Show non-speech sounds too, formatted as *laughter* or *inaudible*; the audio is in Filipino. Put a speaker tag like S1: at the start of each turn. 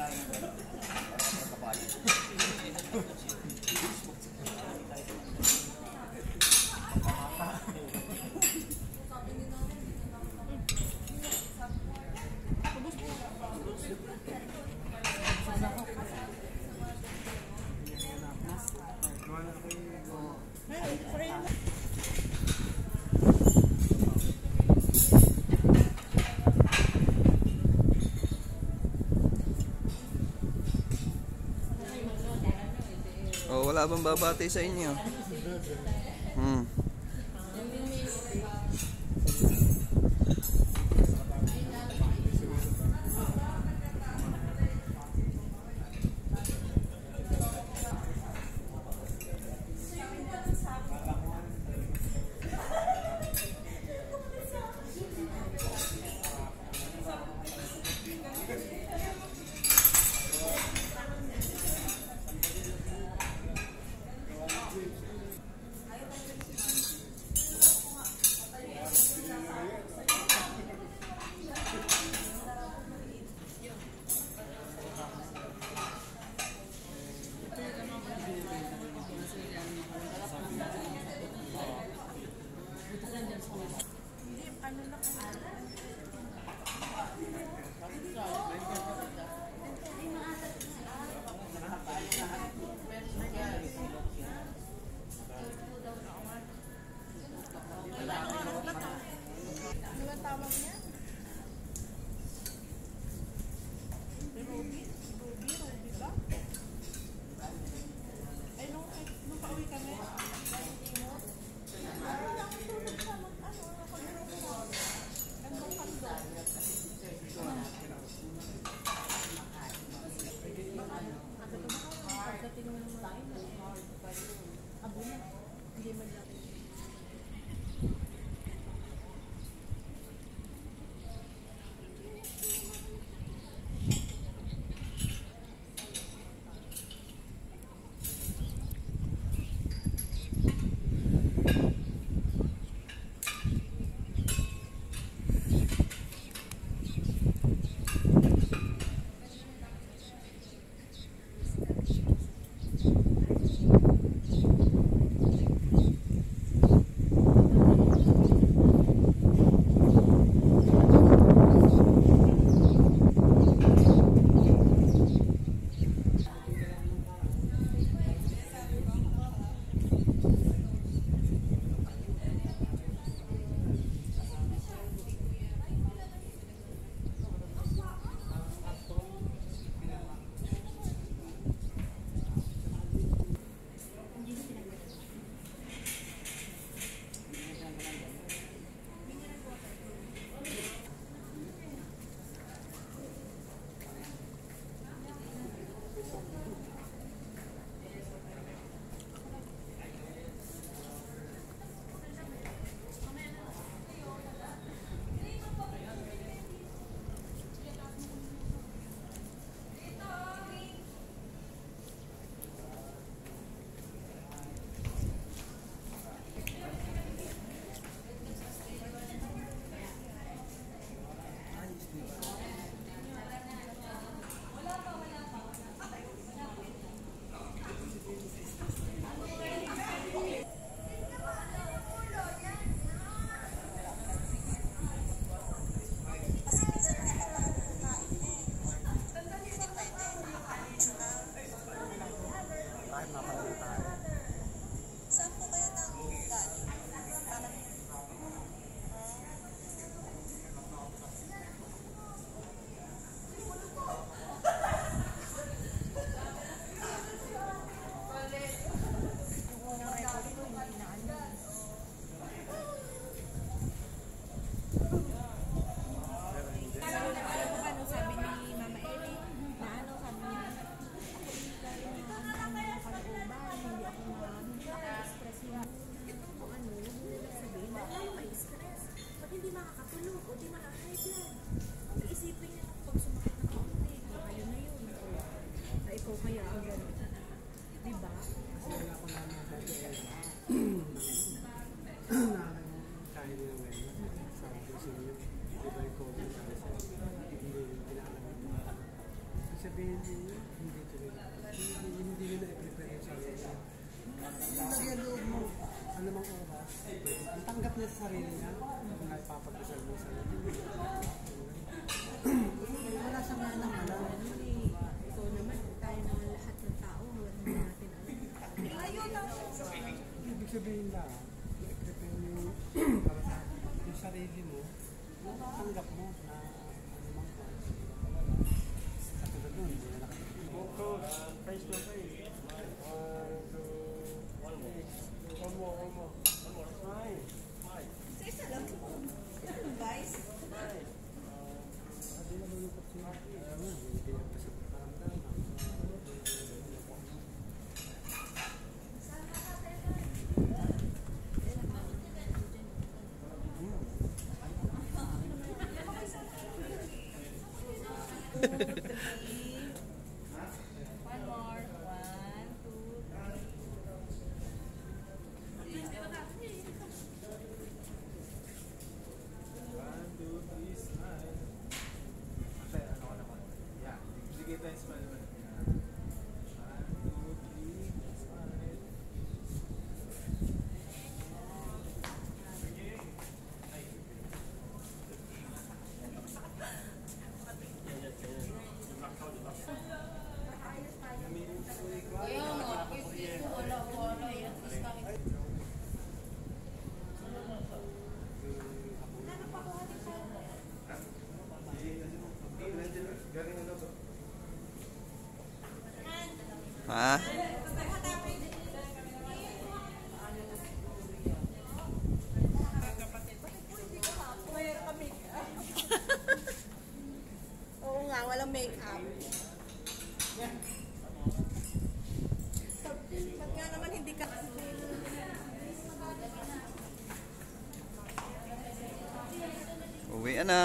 S1: Oh, wala bang babati sa inyo? Hmm.
S2: Lagyan loob mo, ano mang oras, ang tanggap niya sa sarili niya, kung naipapagdasal mo sa. Wala siyang nanang alam.
S3: Ikaw naman, tayo naman lahat ng tao, wala natin alam.
S2: Ibig sabihin na, i-prepare mo para sa yung sarili mo, tanggap mo na ano mang oras. Sa tulad nun, hindi na nakakita.
S1: Ha? *laughs*
S3: Oo nga, walang make-up. Pag nga naman hindi ka...
S1: Uwi na.